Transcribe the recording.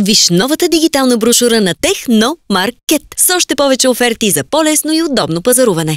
Виж новата дигитална брошура на Техно Маркет с още повече оферти за по-лесно и удобно пазаруване.